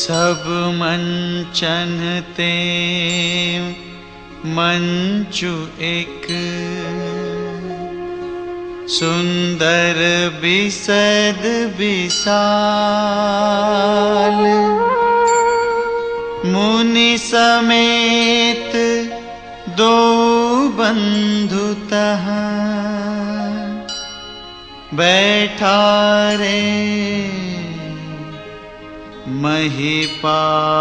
सब मंचन ते मंचु एक। सुंदर बिसद विशाल मुनि समेत दो बंधुतः बैठा रे महिपाल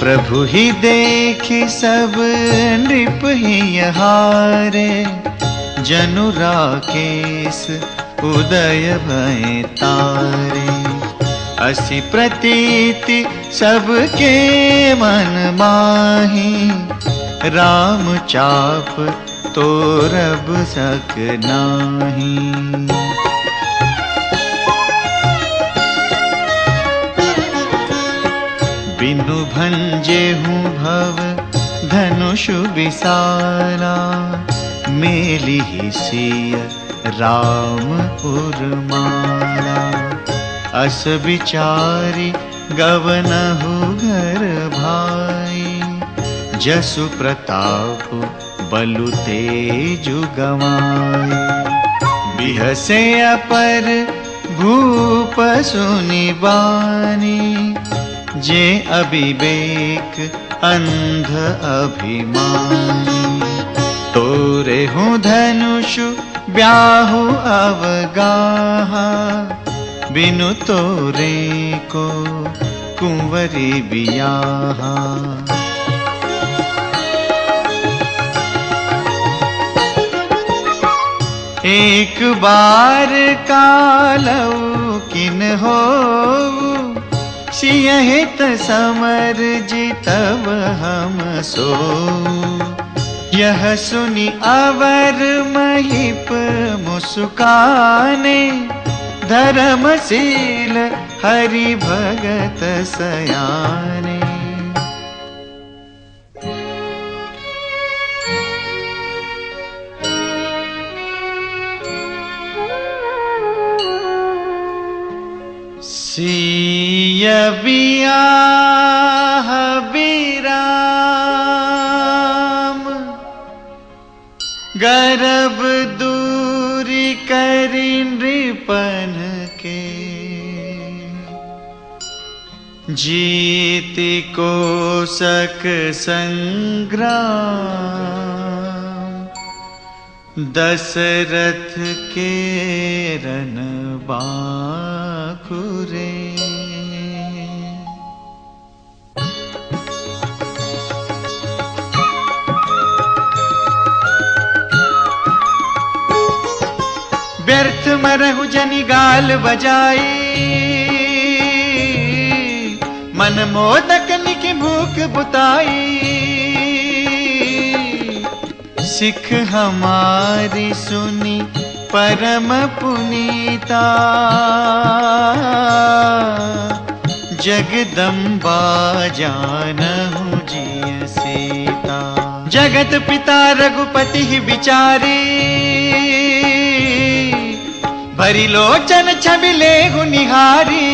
प्रभु ही देखी सब नृप ही हारे जनु राकेश उदय भय तारे। असि प्रतीति सबके मन माही। राम चाप तो रब सक नाही। बिनु भंजे हूँ भव, धनुष विसारा। मेली ही सिय राम उर्मारा। अस विचारी गवनहु घर भाई। जसु प्रताप बलु तेजु गवाई। बिहसे अपर भूप सुनि बानी। जे अभिवेक अंध अभिमानी। तोरे हूँ धनुषु ब्याहु अवगाहा। बिनु तोरे को कुंवरी बियाहा एक बार कालऊ किन हो सियहित समर जितब हम सो यह सुनी अवर महिप मुस्काने धर्मशील हरि भगत सयानि सियबिया गर्भ नृपन के जीत को सक संग्राम दशरथ के रन बाखुरे व्यर्थ मरहु जनि गाल बजाई। मन मोदक निकी भूख बुताई। सिख हमारी सुनी परम पुनीता। जगदम्बा जानहु जिय सीता। जगत पिता रघुपति ही बिचारी भरी लोचन छबिले निहारी।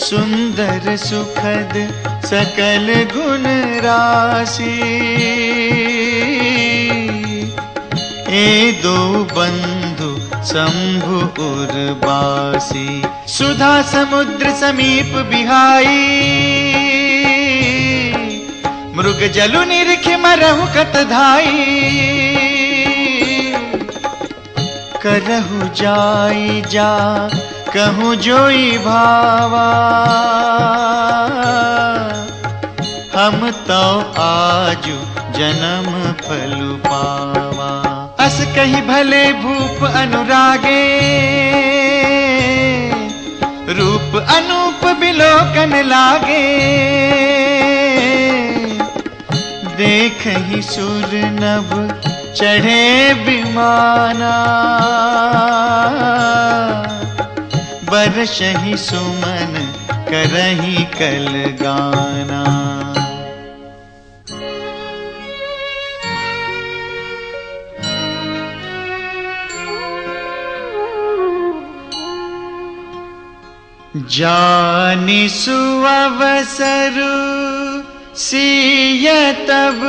सुंदर सुखद सकल गुण राशि। ए दो बंधु शंभु उर्वासी सुधा समुद्र समीप बिहाई। मृग जलु निरख मरहु कत धाई। करहु जाई जा, कहूँ जोई भावा। हम तो आजु जन्म फलु पावा। अस कही भले भूप अनुरागे, रूप अनूप बिलोकन लागे। देख ही सुर नभ चढ़े विमाना बरस ही सुमन करही कल गाना जानी सुअवसरु सीय तब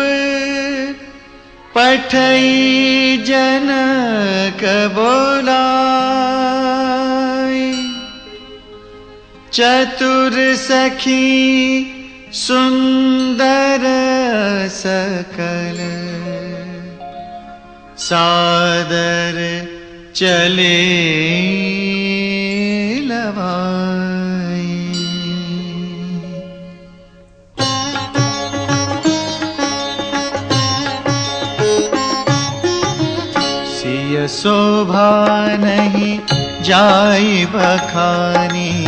पठई जनक बोलाई। चतुर सखी सुंदर सकल। सादर चले शोभा नहीं जाई बखानी।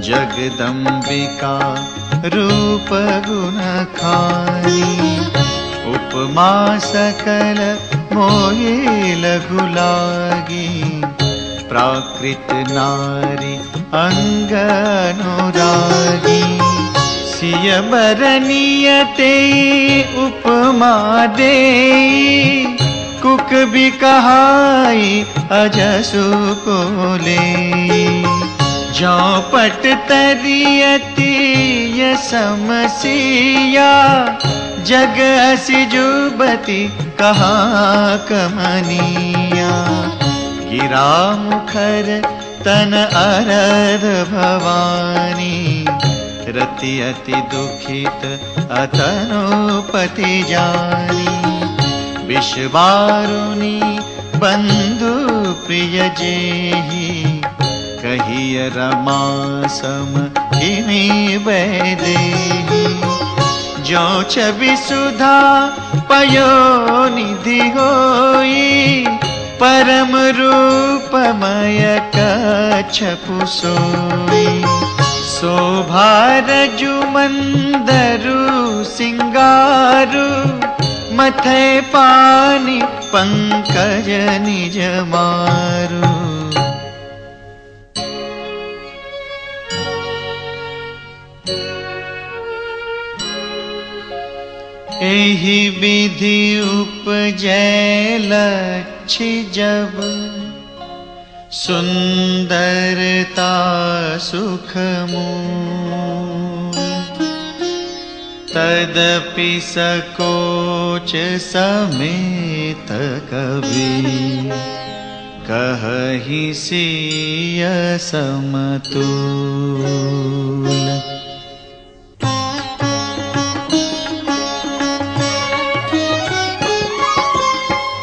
जगदम्बिका रूप गुण खानी। उपमा सकल मोये लघुलागी प्राकृत नारी अंग अनुरागी। सिय बरनियते उपमा दे। कुक भी कहाई अजसु को ले। जो पट तरियती ये समसिया, जग असी जुबती कहा कमनिया। गिरा मुखर तन अरद भवानी रति अति दुखित अतनुपति जानी। विश्वारुणी बंधु प्रिय जेहि कहिय रमा सम किमी वैदेही जो छवि सुधा पयो निधि होई परम रूपमय कछपु सोई। शोभार जुमंदरु सिंगारू मथे पानी पंकज निज मारू। एहि विधि उपजय लक्ष्य जब सुंदरता सुखमू। तदपि सकोच समेत कवि। कहि सिय समतूल।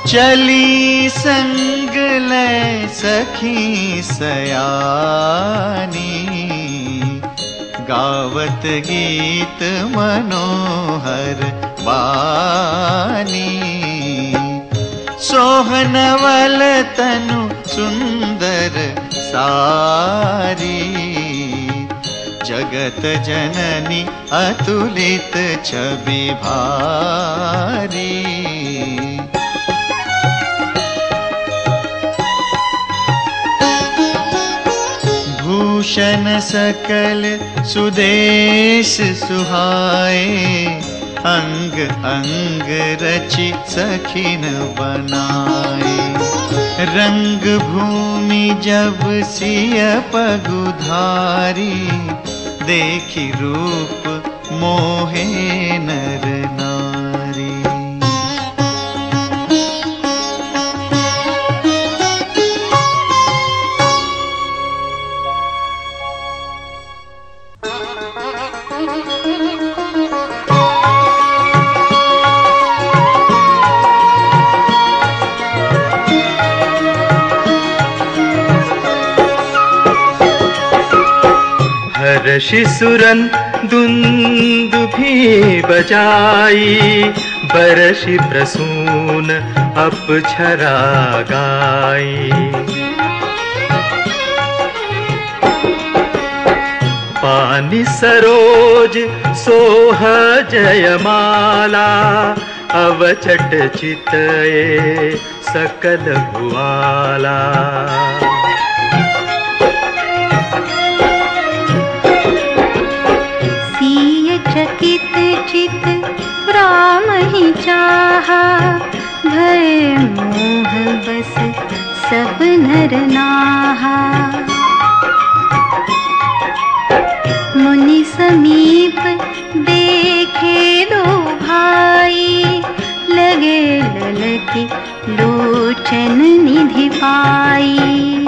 चली संग सखी सयानी। गावत गीत मनोहर बानी। सोहनवल तनु सुंदर सारी। जगत जननी अतुलित छवि भारी भूषण सकल सुदेश सुहाए, अंग अंग रचि सखिन बनाए। रंग भूमि जब सिय पगुधारी, देखी रूप मोहे नर शिशुरन दुन्दुभी बजाई बरशि प्रसून अपछरा गाई। पानी सरोज सोह जयमाला, अवचट चितये सकल भुआला नरनाः मुनि समीप देखे दो भाई लगे लग लोचन निधि पाई।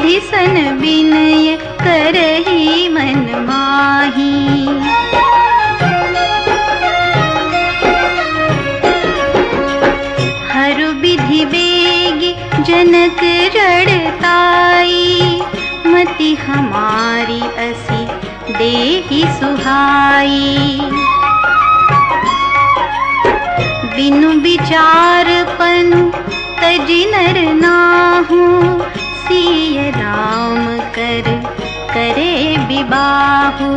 विधि सन विनय करही मन माही। हरु विधि बेगी जनक जड़ताई मति हमारी असी देही सुहाई। बिनु विचार पनु तजि नर नाहू सिय राम कर करे विबाहू